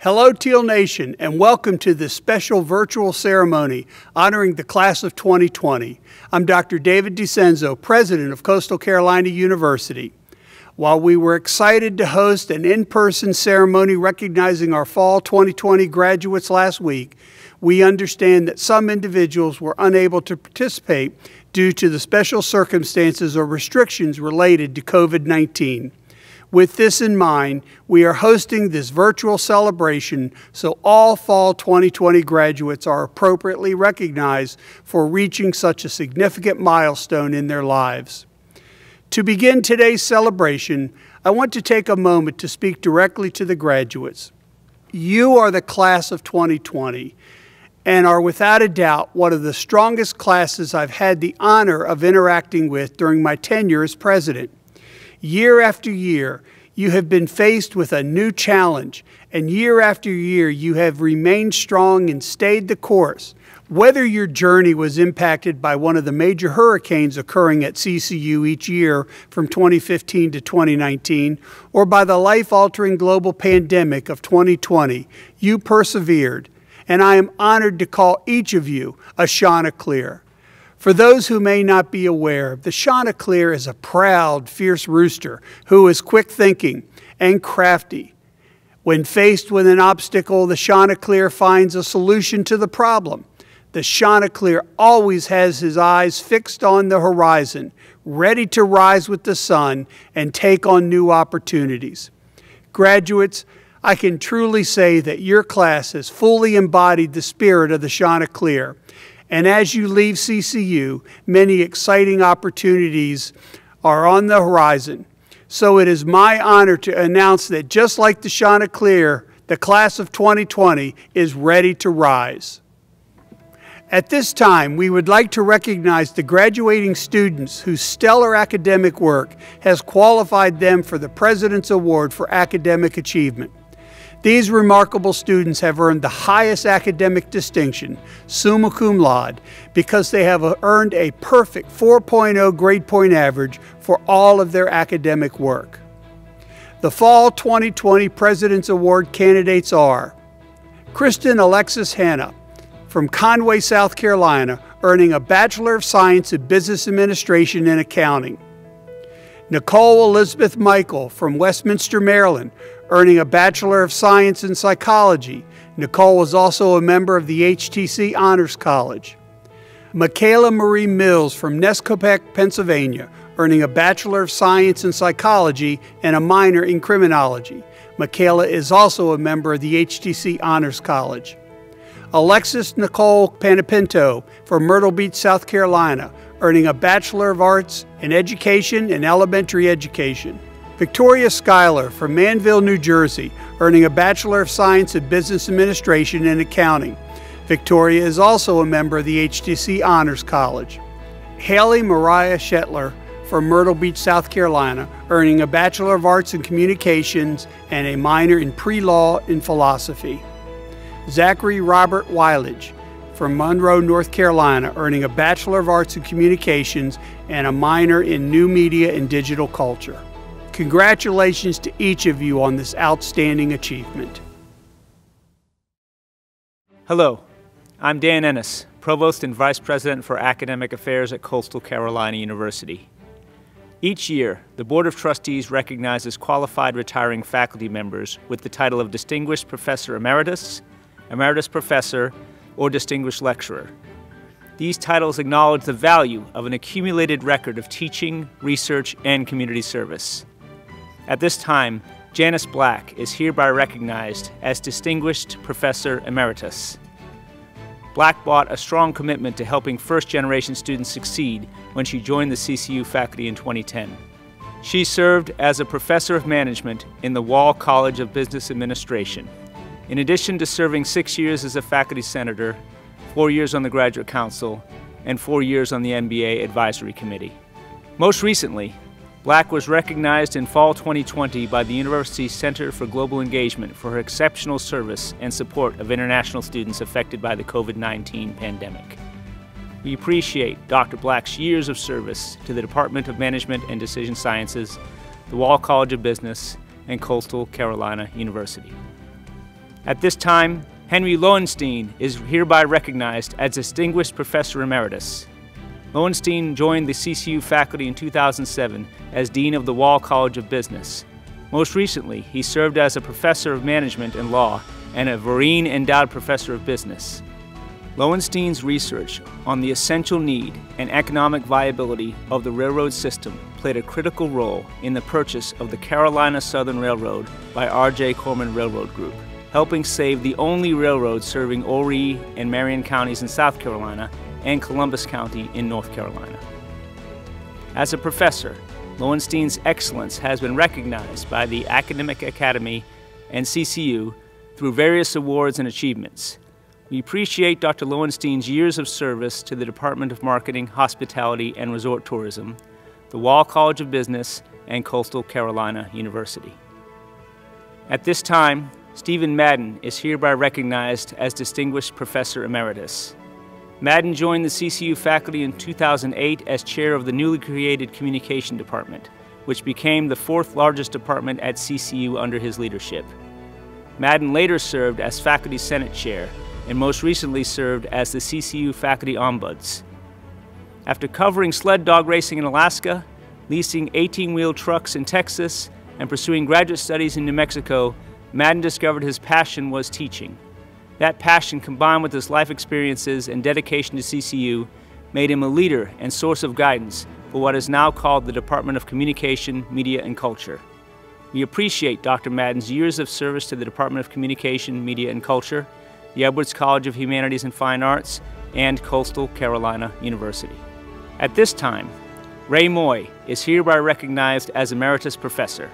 Hello, Teal Nation, and welcome to this special virtual ceremony honoring the class of 2020. I'm Dr. David DiCenzo, president of Coastal Carolina University. While we were excited to host an in person ceremony recognizing our fall 2020 graduates last week, we understand that some individuals were unable to participate due to the special circumstances or restrictions related to COVID 19. With this in mind, we are hosting this virtual celebration so all fall 2020 graduates are appropriately recognized for reaching such a significant milestone in their lives. To begin today's celebration, I want to take a moment to speak directly to the graduates. You are the class of 2020 and are without a doubt one of the strongest classes I've had the honor of interacting with during my tenure as president. Year after year, you have been faced with a new challenge, and year after year, you have remained strong and stayed the course. Whether your journey was impacted by one of the major hurricanes occurring at CCU each year from 2015 to 2019, or by the life altering global pandemic of 2020, you persevered, and I am honored to call each of you a Chanticleer. For those who may not be aware, the Chanticleer is a proud, fierce rooster who is quick thinking and crafty. When faced with an obstacle, the Chanticleer finds a solution to the problem. The Chanticleer always has his eyes fixed on the horizon, ready to rise with the sun and take on new opportunities. Graduates, I can truly say that your class has fully embodied the spirit of the Chanticleer. And as you leave CCU, many exciting opportunities are on the horizon. So it is my honor to announce that just like the Chanticleer, the class of 2020 is ready to rise. At this time, we would like to recognize the graduating students whose stellar academic work has qualified them for the President's Award for Academic Achievement. These remarkable students have earned the highest academic distinction, summa cum laude, because they have uh, earned a perfect 4.0 grade point average for all of their academic work. The Fall 2020 President's Award candidates are Kristen Alexis Hanna from Conway, South Carolina, earning a Bachelor of Science in Business Administration and Accounting. Nicole Elizabeth Michael from Westminster, Maryland, earning a Bachelor of Science in Psychology. Nicole was also a member of the HTC Honors College. Michaela Marie Mills from Nescopeck, Pennsylvania, earning a Bachelor of Science in Psychology and a minor in Criminology. Michaela is also a member of the HTC Honors College. Alexis Nicole Panapinto from Myrtle Beach, South Carolina, earning a Bachelor of Arts in Education and Elementary Education. Victoria Schuyler from Manville, New Jersey, earning a Bachelor of Science in Business Administration and Accounting. Victoria is also a member of the HTC Honors College. Haley Mariah Shetler from Myrtle Beach, South Carolina, earning a Bachelor of Arts in Communications and a minor in pre law and philosophy. Zachary Robert Weilige from Monroe, North Carolina, earning a Bachelor of Arts in Communications and a minor in New Media and Digital Culture. Congratulations to each of you on this outstanding achievement. Hello, I'm Dan Ennis, Provost and Vice President for Academic Affairs at Coastal Carolina University. Each year, the Board of Trustees recognizes qualified retiring faculty members with the title of Distinguished Professor Emeritus, Emeritus Professor, or Distinguished Lecturer. These titles acknowledge the value of an accumulated record of teaching, research, and community service. At this time, Janice Black is hereby recognized as Distinguished Professor Emeritus. Black brought a strong commitment to helping first generation students succeed when she joined the CCU faculty in 2010. She served as a professor of management in the Wall College of Business Administration. In addition to serving six years as a faculty senator, four years on the Graduate Council, and four years on the MBA Advisory Committee. Most recently, Black was recognized in fall 2020 by the university's Center for Global Engagement for her exceptional service and support of international students affected by the COVID 19 pandemic. We appreciate Dr. Black's years of service to the Department of Management and Decision Sciences, the Wall College of Business, and Coastal Carolina University. At this time, Henry Lowenstein is hereby recognized as Distinguished Professor Emeritus. Lowenstein joined the CCU faculty in 2007 as Dean of the Wall College of Business. Most recently, he served as a professor of management and law and a Vereen Endowed Professor of Business. Lowenstein's research on the essential need and economic viability of the railroad system played a critical role in the purchase of the Carolina Southern Railroad by R.J. Corman Railroad Group, helping save the only railroad serving Horry and Marion counties in South Carolina and Columbus County in North Carolina. As a professor, Lowenstein's excellence has been recognized by the Academic Academy and CCU through various awards and achievements. We appreciate Dr. Lowenstein's years of service to the Department of Marketing, Hospitality, and Resort Tourism, the Wall College of Business, and Coastal Carolina University. At this time, Stephen Madden is hereby recognized as Distinguished Professor Emeritus. Madden joined the CCU faculty in 2008 as chair of the newly created Communication Department, which became the fourth largest department at CCU under his leadership. Madden later served as faculty senate chair and most recently served as the CCU faculty ombuds. After covering sled dog racing in Alaska, leasing 18 wheel trucks in Texas, and pursuing graduate studies in New Mexico, Madden discovered his passion was teaching. That passion, combined with his life experiences and dedication to CCU, made him a leader and source of guidance for what is now called the Department of Communication, Media, and Culture. We appreciate Dr. Madden's years of service to the Department of Communication, Media, and Culture, the Edwards College of Humanities and Fine Arts, and Coastal Carolina University. At this time, Ray Moy is hereby recognized as Emeritus Professor.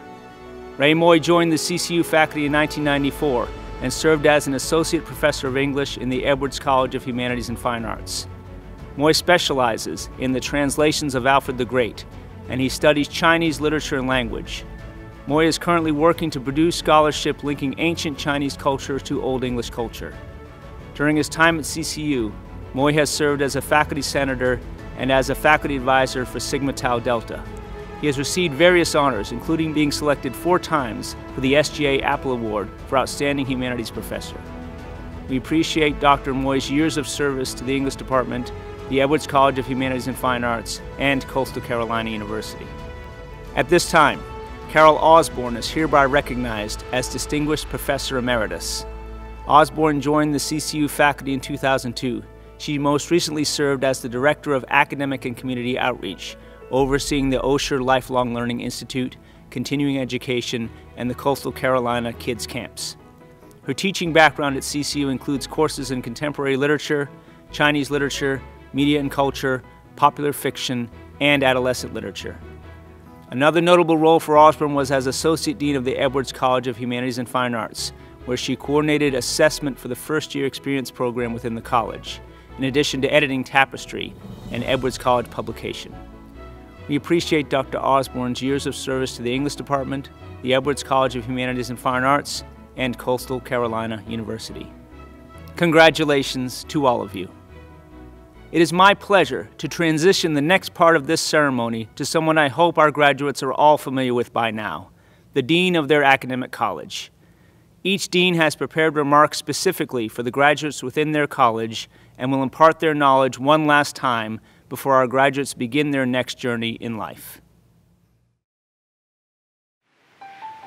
Ray Moy joined the CCU faculty in 1994 and served as an Associate Professor of English in the Edwards College of Humanities and Fine Arts. Moy specializes in the translations of Alfred the Great, and he studies Chinese literature and language. Moy is currently working to produce scholarship linking ancient Chinese culture to Old English culture. During his time at CCU, Moy has served as a faculty senator and as a faculty advisor for Sigma Tau Delta, he has received various honors, including being selected four times for the SGA Apple Award for Outstanding Humanities Professor. We appreciate Dr. Moy's years of service to the English Department, the Edwards College of Humanities and Fine Arts, and Coastal Carolina University. At this time, Carol Osborne is hereby recognized as Distinguished Professor Emeritus. Osborne joined the CCU faculty in 2002. She most recently served as the Director of Academic and Community Outreach overseeing the Osher Lifelong Learning Institute, continuing education, and the Coastal Carolina Kids Camps. Her teaching background at CCU includes courses in contemporary literature, Chinese literature, media and culture, popular fiction, and adolescent literature. Another notable role for Osborne was as Associate Dean of the Edwards College of Humanities and Fine Arts, where she coordinated assessment for the first year experience program within the college, in addition to editing Tapestry, an Edwards College publication. We appreciate Dr. Osborne's years of service to the English Department, the Edwards College of Humanities and Fine Arts, and Coastal Carolina University. Congratulations to all of you. It is my pleasure to transition the next part of this ceremony to someone I hope our graduates are all familiar with by now, the Dean of their academic college. Each Dean has prepared remarks specifically for the graduates within their college and will impart their knowledge one last time before our graduates begin their next journey in life.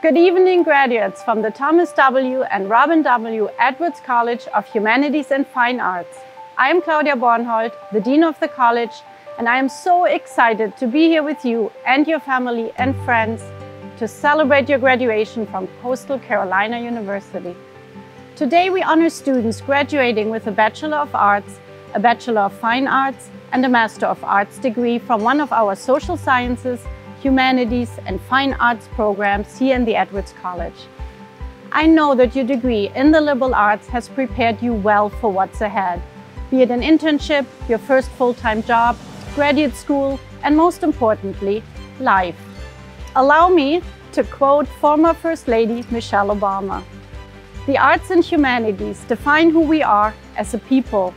Good evening, graduates from the Thomas W. and Robin W. Edwards College of Humanities and Fine Arts. I am Claudia Bornholdt, the Dean of the College, and I am so excited to be here with you and your family and friends to celebrate your graduation from Coastal Carolina University. Today we honor students graduating with a Bachelor of Arts, a Bachelor of Fine Arts, and a Master of Arts degree from one of our social sciences humanities and fine arts programs here in the Edwards College. I know that your degree in the liberal arts has prepared you well for what's ahead, be it an internship, your first full-time job, graduate school, and most importantly, life. Allow me to quote former First Lady Michelle Obama. The arts and humanities define who we are as a people.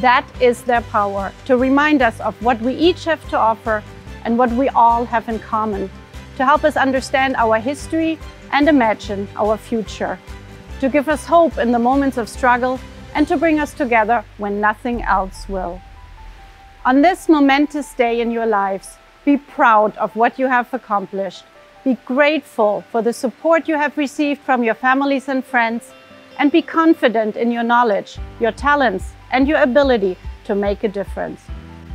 That is their power to remind us of what we each have to offer and what we all have in common to help us understand our history and imagine our future, to give us hope in the moments of struggle and to bring us together when nothing else will. On this momentous day in your lives, be proud of what you have accomplished. Be grateful for the support you have received from your families and friends, and be confident in your knowledge, your talents, and your ability to make a difference.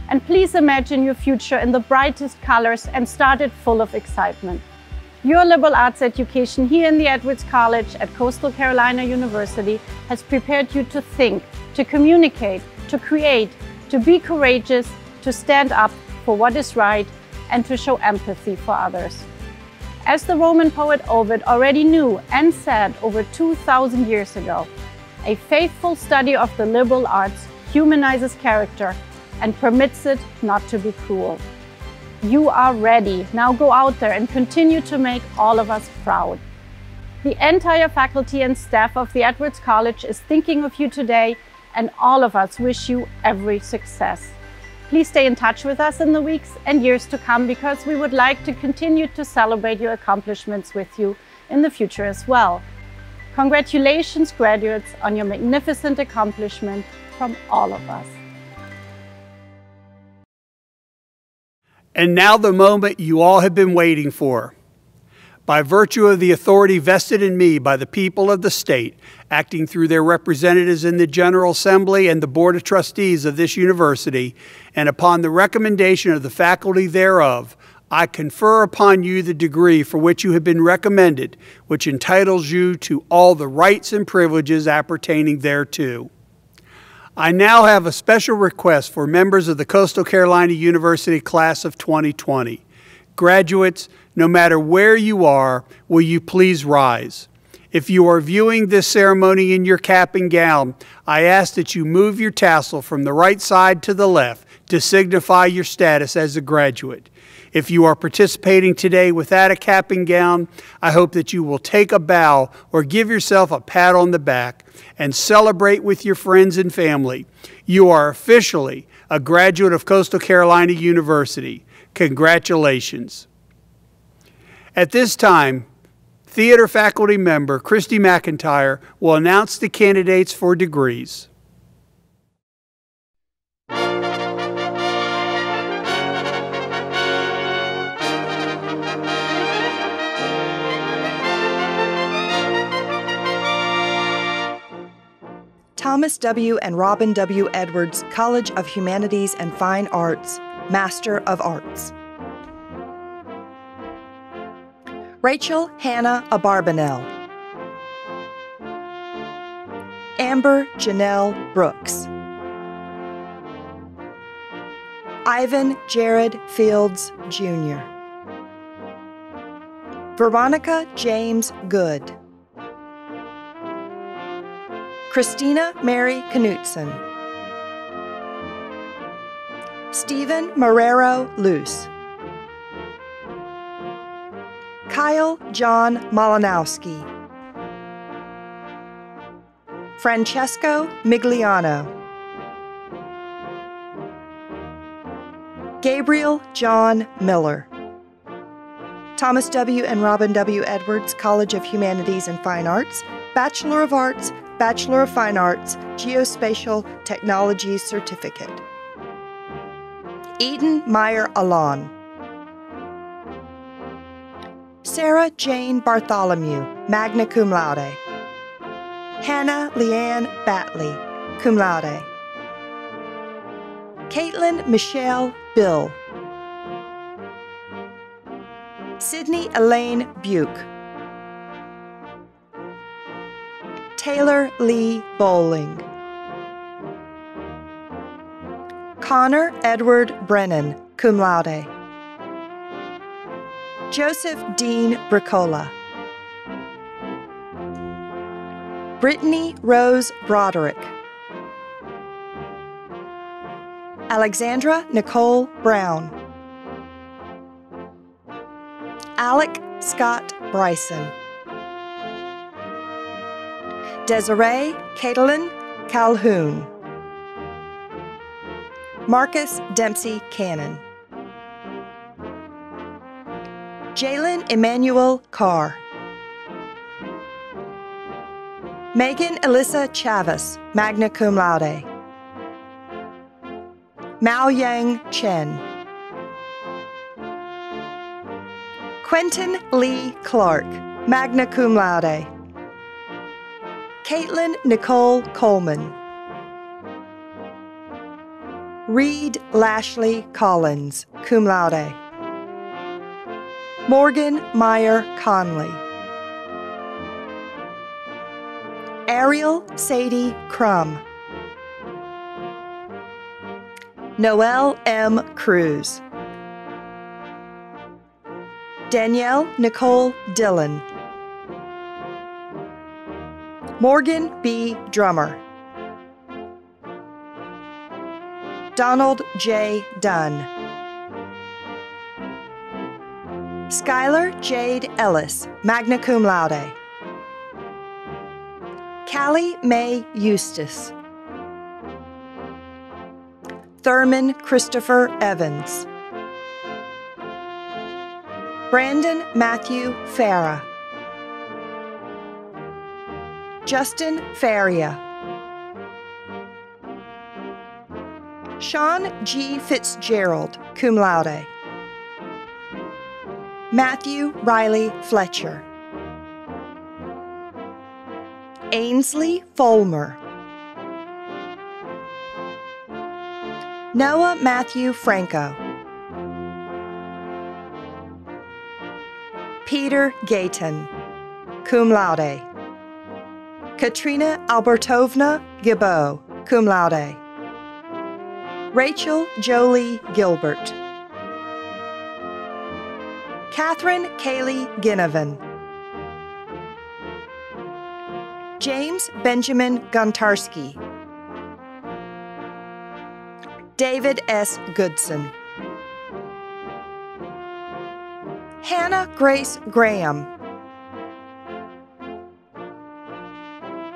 And please imagine your future in the brightest colors and start it full of excitement. Your liberal arts education here in the Edwards College at Coastal Carolina University has prepared you to think, to communicate, to create, to be courageous, to stand up for what is right, and to show empathy for others. As the Roman poet Ovid already knew and said over 2,000 years ago, a faithful study of the liberal arts humanizes character and permits it not to be cruel. You are ready. Now go out there and continue to make all of us proud. The entire faculty and staff of the Edwards College is thinking of you today, and all of us wish you every success. Please stay in touch with us in the weeks and years to come because we would like to continue to celebrate your accomplishments with you in the future as well. Congratulations, graduates, on your magnificent accomplishment from all of us. And now the moment you all have been waiting for. By virtue of the authority vested in me by the people of the state, acting through their representatives in the General Assembly and the Board of Trustees of this university, and upon the recommendation of the faculty thereof, I confer upon you the degree for which you have been recommended, which entitles you to all the rights and privileges appertaining thereto. I now have a special request for members of the Coastal Carolina University class of 2020. Graduates, no matter where you are, will you please rise? If you are viewing this ceremony in your cap and gown, I ask that you move your tassel from the right side to the left to signify your status as a graduate. If you are participating today without a cap and gown, I hope that you will take a bow or give yourself a pat on the back and celebrate with your friends and family. You are officially a graduate of Coastal Carolina University. Congratulations. At this time, theater faculty member Christy McIntyre will announce the candidates for degrees. Thomas W. and Robin W. Edwards College of Humanities and Fine Arts, Master of Arts. Rachel Hannah Abarbanel. Amber Janelle Brooks. Ivan Jared Fields, Jr. Veronica James Good. Christina Mary Knutson. Stephen Marrero Luce. Kyle John Malinowski. Francesco Migliano. Gabriel John Miller. Thomas W. and Robin W. Edwards College of Humanities and Fine Arts, Bachelor of Arts, Bachelor of Fine Arts, Geospatial Technology Certificate. Eden Meyer Alon. Sarah Jane Bartholomew, magna cum laude. Hannah Leanne Batley, cum laude. Caitlin Michelle Bill. Sydney Elaine Buke. Taylor Lee Bowling. Connor Edward Brennan, cum laude. Joseph Dean Bricola. Brittany Rose Broderick. Alexandra Nicole Brown. Alec Scott Bryson. Desiree Caitlin Calhoun. Marcus Dempsey Cannon. Jalen Emmanuel Carr. Megan Alyssa Chavez, magna cum laude. Mao Yang Chen. Quentin Lee Clark, magna cum laude. Caitlin Nicole Coleman. Reed Lashley Collins, cum laude. Morgan Meyer Conley. Ariel Sadie Crum. Noelle M. Cruz. Danielle Nicole Dillon. Morgan B. Drummer. Donald J. Dunn. Skylar Jade Ellis, magna cum laude. Callie May Eustace. Thurman Christopher Evans. Brandon Matthew Farah. Justin Faria. Sean G. Fitzgerald, cum laude. Matthew Riley Fletcher. Ainsley Folmer. Noah Matthew Franco. Peter Gayton, cum laude. Katrina Albertovna Gibbo, cum laude. Rachel Jolie Gilbert. Catherine Kaylee Ginnivan. James Benjamin Guntarski. David S. Goodson. Hannah Grace Graham.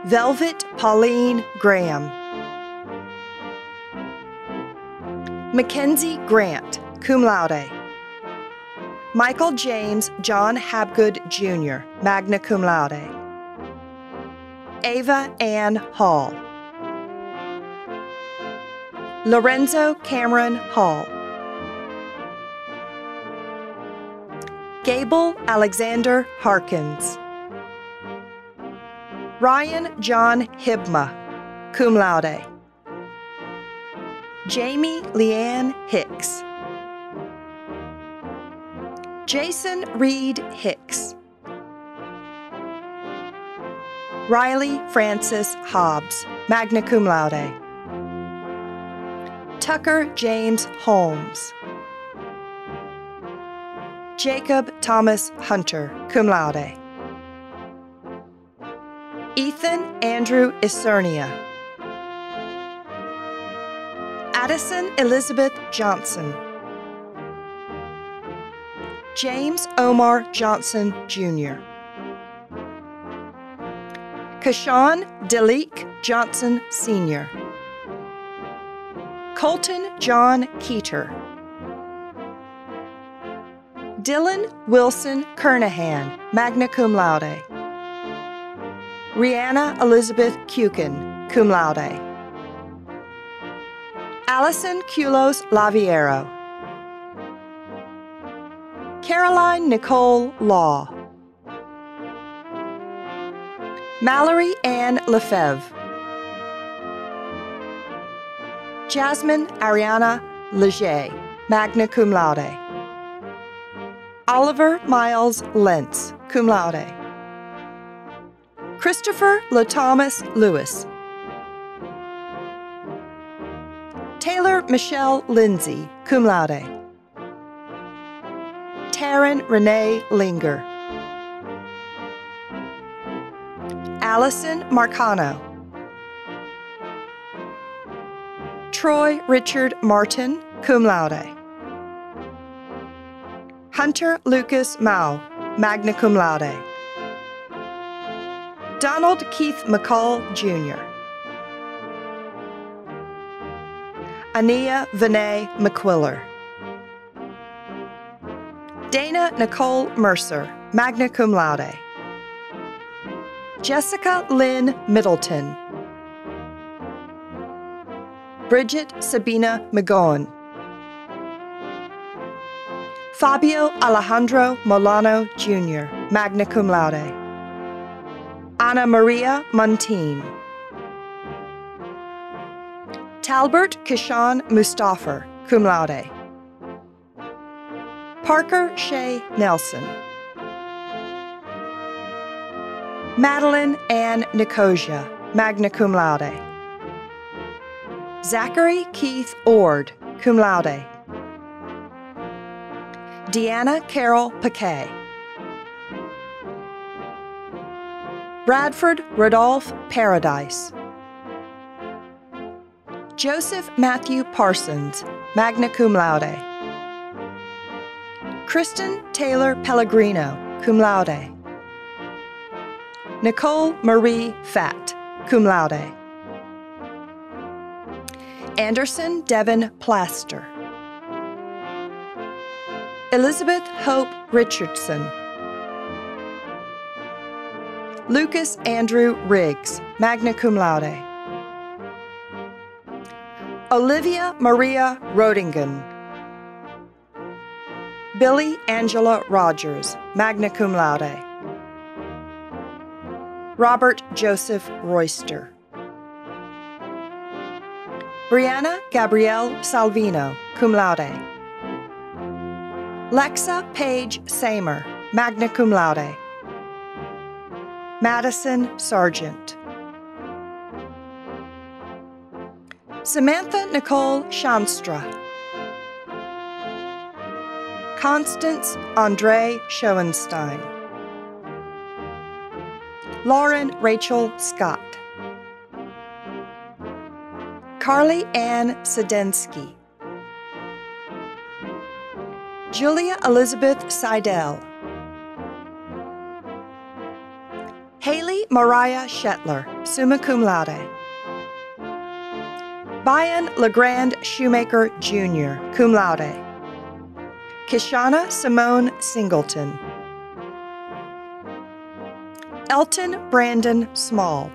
Velvet Pauline Graham. Mackenzie Grant, cum laude. Michael James John Habgood Jr., magna cum laude. Ava Ann Hall. Lorenzo Cameron Hall. Gable Alexander Harkins. Ryan John Hibma, cum laude. Jamie Leanne Hicks. Jason Reed Hicks. Riley Francis Hobbs, magna cum laude. Tucker James Holmes. Jacob Thomas Hunter, cum laude. Ethan Andrew Isernia. Addison Elizabeth Johnson. James Omar Johnson Jr. Kashawn Deleek Johnson Sr. Colton John Keeter. Dylan Wilson Kernahan, magna cum laude. Rihanna Elizabeth Kukin, cum laude. Allison Culos Laviero. Caroline Nicole Law. Mallory Ann Lefebvre. Jasmine Ariana Leger, magna cum laude. Oliver Miles Lentz, cum laude. Christopher LaThomas Lewis. Taylor Michelle Lindsay, cum laude. Taryn Renee Linger. Allison Marcano. Troy Richard Martin, cum laude. Hunter Lucas Mao, magna cum laude. Donald Keith McCall, Jr. Ania Vinay McQuiller. Nicole Mercer, magna cum laude. Jessica Lynn Middleton. Bridget Sabina McGowan. Fabio Alejandro Molano Jr., magna cum laude. Anna Maria Montine. Talbert Kishan Mustafa, cum laude. Parker Shea Nelson. Madeline Ann Nicosia, magna cum laude. Zachary Keith Ord, cum laude. Deanna Carol Paquet. Bradford Rodolph Paradise. Joseph Matthew Parsons, magna cum laude. Kristen Taylor Pellegrino, cum laude. Nicole Marie Fatt, cum laude. Anderson Devon Plaster. Elizabeth Hope Richardson. Lucas Andrew Riggs, magna cum laude. Olivia Maria Rodingen. Billy Angela Rogers, magna cum laude. Robert Joseph Royster. Brianna Gabrielle Salvino, cum laude. Lexa Page Samer, magna cum laude. Madison Sargent. Samantha Nicole Shanstra. Constance Andre Schoenstein. Lauren Rachel Scott. Carly Ann Sedensky. Julia Elizabeth Seidel. Haley Mariah Shetler, summa cum laude. Bayan Legrand Shoemaker Jr., cum laude. Kishana Simone Singleton. Elton Brandon Small.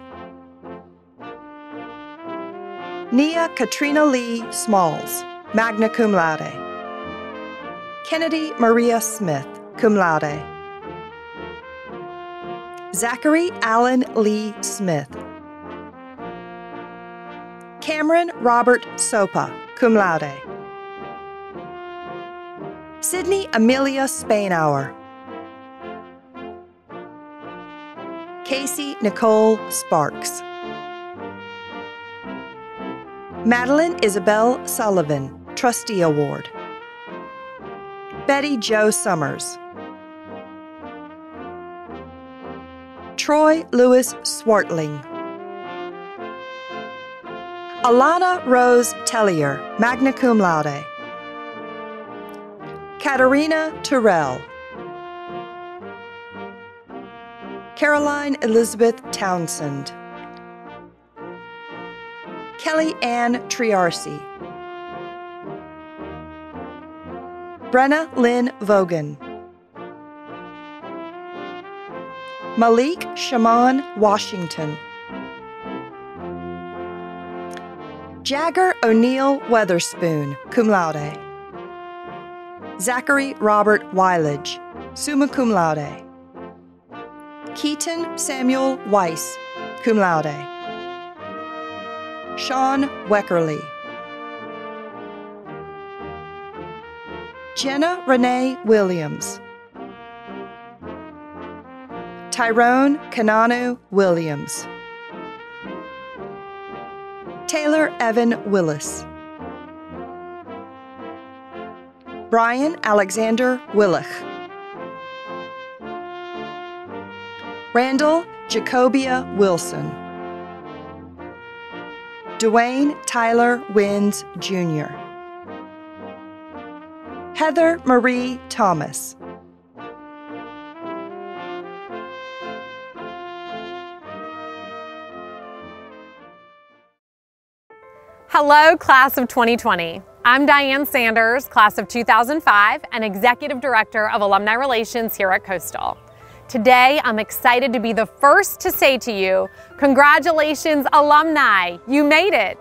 Nia Katrina Lee Smalls, magna cum laude. Kennedy Maria Smith, cum laude. Zachary Allen Lee Smith. Cameron Robert Sopa, cum laude. Sydney Amelia Spainhour. Casey Nicole Sparks. Madeline Isabel Sullivan, Trustee Award. Betty Joe Summers. Troy Lewis Swartling. Alana Rose Tellier, magna cum laude. Katarina Terrell. Caroline Elizabeth Townsend. Kelly Ann Triarcy. Brenna Lynn Vogan. Malik Shaman Washington. Jagger O'Neill Weatherspoon, cum laude. Zachary Robert Wyledge, summa cum laude. Keaton Samuel Weiss, cum laude. Sean Weckerly. Jenna Renee Williams. Tyrone Kananu Williams. Taylor Evan Willis. Brian Alexander Willich. Randall Jacobia Wilson. Dwayne Tyler Wins Jr. Heather Marie Thomas. Hello, class of 2020. I'm Diane Sanders, class of 2005, and Executive Director of Alumni Relations here at Coastal. Today, I'm excited to be the first to say to you, Congratulations, alumni! You made it!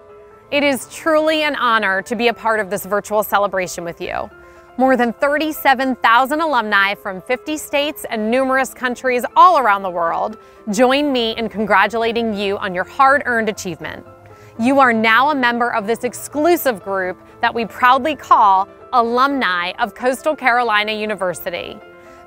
It is truly an honor to be a part of this virtual celebration with you. More than 37,000 alumni from 50 states and numerous countries all around the world join me in congratulating you on your hard earned achievement. You are now a member of this exclusive group that we proudly call Alumni of Coastal Carolina University.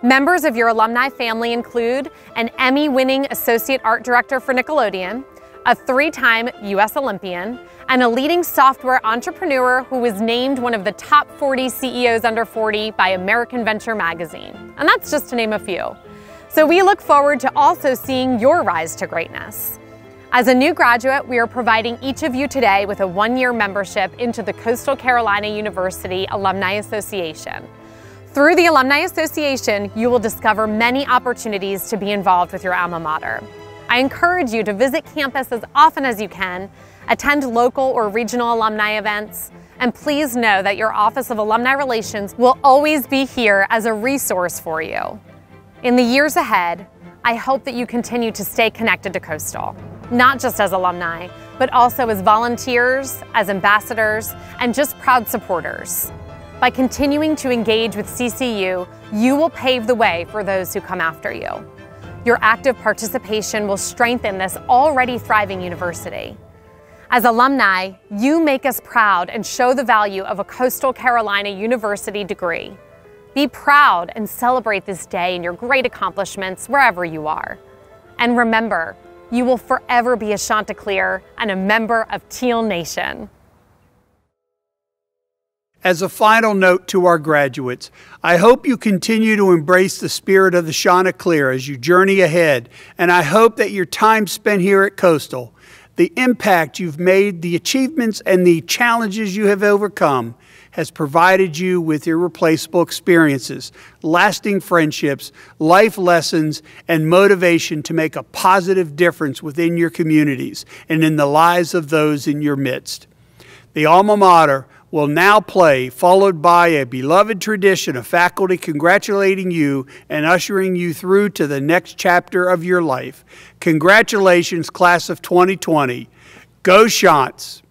Members of your alumni family include an Emmy winning Associate Art Director for Nickelodeon, a three time U.S. Olympian, and a leading software entrepreneur who was named one of the top 40 CEOs under 40 by American Venture Magazine. And that's just to name a few. So we look forward to also seeing your rise to greatness. As a new graduate, we are providing each of you today with a one year membership into the Coastal Carolina University Alumni Association. Through the Alumni Association, you will discover many opportunities to be involved with your alma mater. I encourage you to visit campus as often as you can, attend local or regional alumni events, and please know that your Office of Alumni Relations will always be here as a resource for you. In the years ahead, I hope that you continue to stay connected to Coastal, not just as alumni, but also as volunteers, as ambassadors, and just proud supporters. By continuing to engage with CCU, you will pave the way for those who come after you. Your active participation will strengthen this already thriving university. As alumni, you make us proud and show the value of a Coastal Carolina University degree. Be proud and celebrate this day and your great accomplishments wherever you are. And remember, you will forever be a Chanticleer and a member of Teal Nation. As a final note to our graduates, I hope you continue to embrace the spirit of the Chanticleer as you journey ahead, and I hope that your time spent here at Coastal, the impact you've made, the achievements, and the challenges you have overcome has provided you with irreplaceable experiences, lasting friendships, life lessons, and motivation to make a positive difference within your communities and in the lives of those in your midst. The alma mater will now play, followed by a beloved tradition of faculty congratulating you and ushering you through to the next chapter of your life. Congratulations, class of 2020. Go Chants!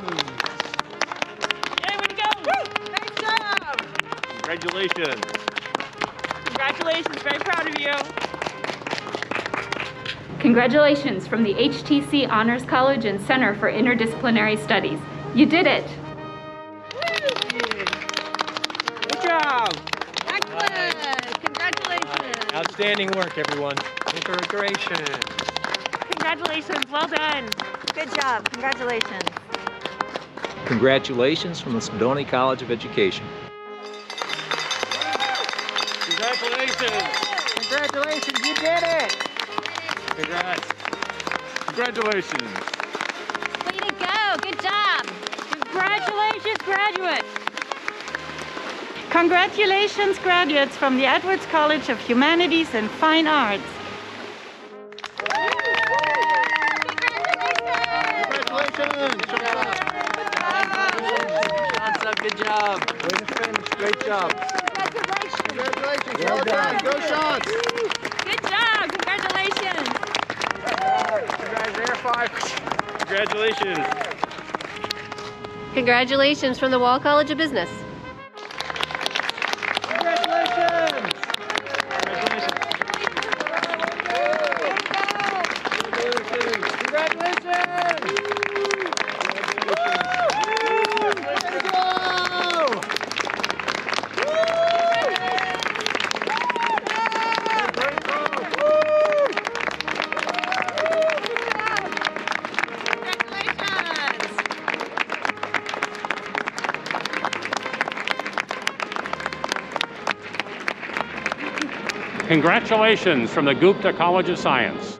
Congratulations! Congratulations. Congratulations, very proud of you. Congratulations from the HTC Honors College and Center for Interdisciplinary Studies. You did it! Good job. Excellent. Congratulations. Outstanding work, everyone. Congratulations. Congratulations. Well done. Good job. Congratulations. Congratulations from the Spadoni College of Education. Congratulations. Congratulations, you did it! Congrats. Congratulations. Way to go. Good job. Congratulations, graduates. Congratulations, graduates from the Edwards College of Humanities and Fine Arts. Good job. Way to finish, great job. Congratulations. Well done. Go Sean. Good job. Congratulations. Guys, air five. Congratulations. Congratulations from the Wall College of Business. Congratulations from the Gupta College of Science.